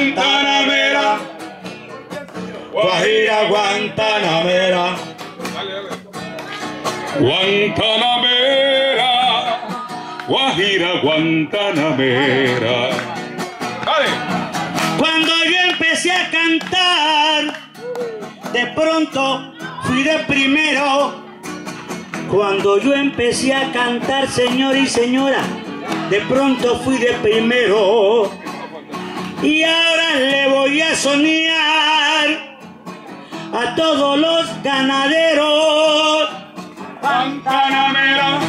Guantanamera. Guajira Guantanamera. Guantanamera. Guajira Guantanamera. Cuando yo empecé a cantar, de pronto fui de primero. Cuando yo empecé a cantar, señor y señora, de pronto fui de primero. Y ahora le voy a soñar a todos los ganaderos. Guantanamera.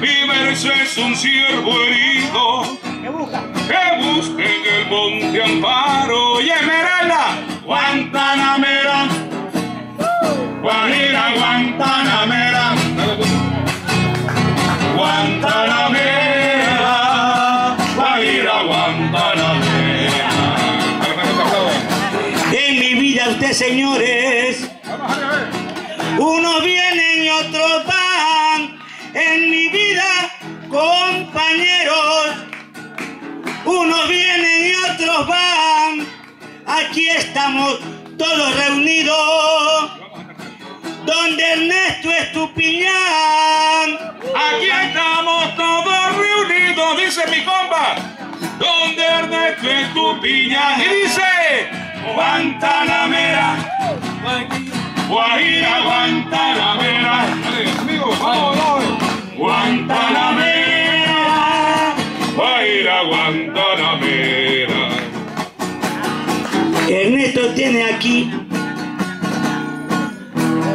Mi verso es un ciervo herido que busca en el monte amparo y esmeralda. Guantanamera, Guajira Guantanamera. Guantanamera, Guajira Guantanamera. En mi vida usted, señores, unos vienen estamos todos reunidos. Donde Ernesto Estupiñán. Aquí estamos todos reunidos, dice mi compa. Donde Ernesto es tu piña y dice Guantanamera, Guajira Guantanamera. Guantanamera, Guajira Guantanamera. Tiene aquí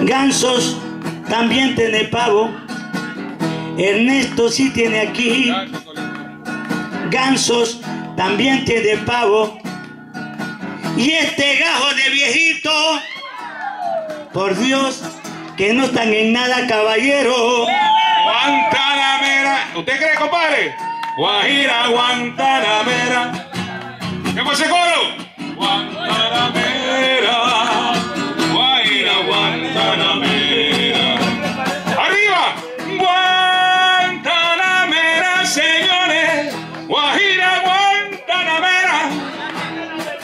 gansos, también tiene pavo. Ernesto sí tiene aquí gansos, también tiene pavo. Y este gajo de viejito, por Dios, que no están en nada, caballero. Guantanamera. ¿Usted cree, compadre? Guajira Guantanamera. ¿Qué ese coro? Guantanamera.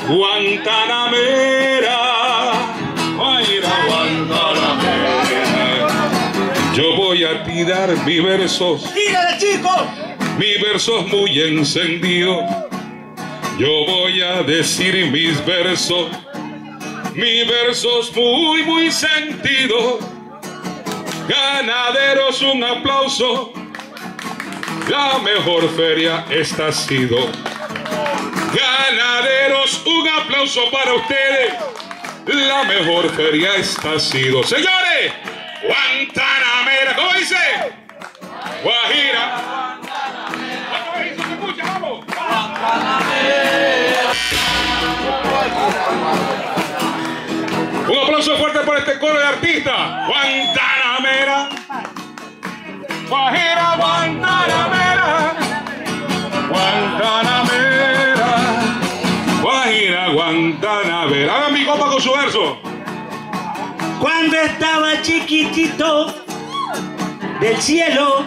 Guantanamera. Guajira Guantanamera. Yo voy a tirar mi verso, ¡Tírale, chicos! mi verso es muy encendido. Yo voy a decir mis versos, mi versos muy, muy sentido. Ganaderos, un aplauso. La mejor feria esta ha sido. Ganaderos, un aplauso para ustedes. La mejor feria esta ha sido. Señores, Guantanamera, ¿cómo dice? Guajira. Un aplauso fuerte por este coro de artistas. Guantanamera. Guajira. Guantanamera. Guajira Guantanamera. Hagan mi copa con su verso. Cuando estaba chiquitito, del cielo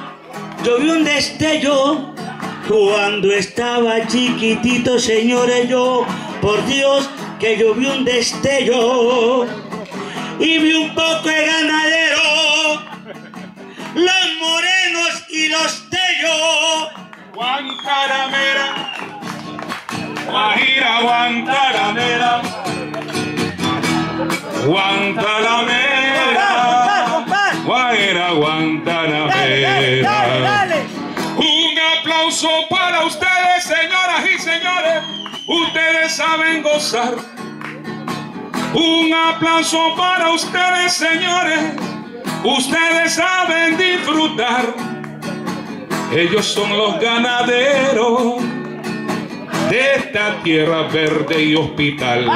llovió un destello. Cuando estaba chiquitito, señores, yo, por Dios, que llovió un destello. Y vi un poco de ganadero, los morenos y los tellos. Guantanamera. Guajira Guantanamera. Guantanamera. Guajira Guantanamera. Un aplauso para ustedes, señoras y señores. Ustedes saben gozar. Un aplauso para ustedes, señores. Ustedes saben disfrutar. Ellos son los ganaderos de esta tierra verde y hospital.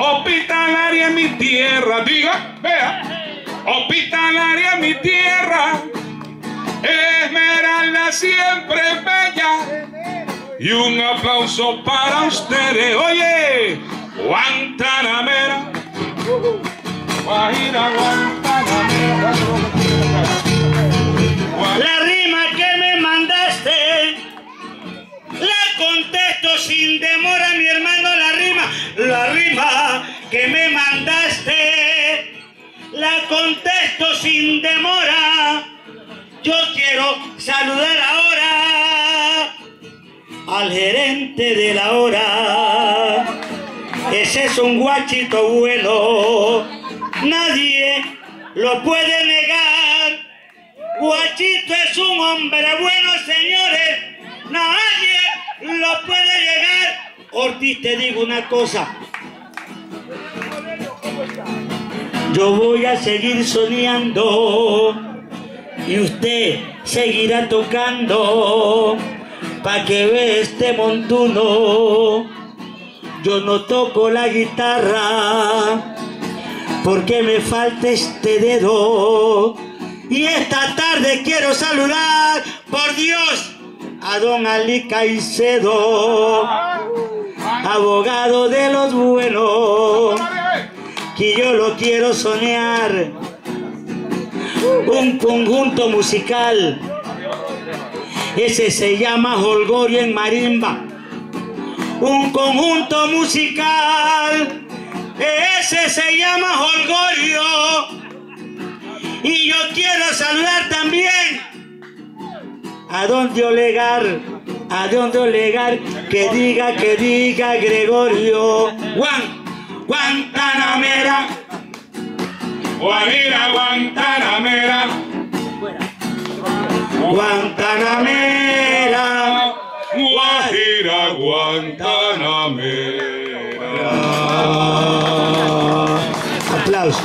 Hospitalaria mi tierra, diga, vea. Hospitalaria mi tierra. Esmeralda siempre bella. Y un aplauso para ustedes. Oye, Guantanamera. Guajira. Contesto sin demora. Yo quiero saludar ahora al gerente de la hora. Ese es un guachito bueno, nadie lo puede negar. Guachito es un hombre bueno, señores. Nadie lo puede llegar. Ortiz, te digo una cosa. Yo voy a seguir soñando y usted seguirá tocando pa' que ve este montuno. Yo no toco la guitarra porque me falta este dedo. Y esta tarde quiero saludar, por Dios, a don Ali Caicedo, abogado de los buenos, que yo lo quiero soñar. Un conjunto musical, ese se llama Holgorio en Marimba. Un conjunto musical, ese se llama Holgorio. Y yo quiero saludar también a don Olegar, a don Olegar, que diga, que diga Gregorio. Juan, Guantanamera, Guajira Guantanamera, Guantanamera, Guajira Guantanamera. Aplausos.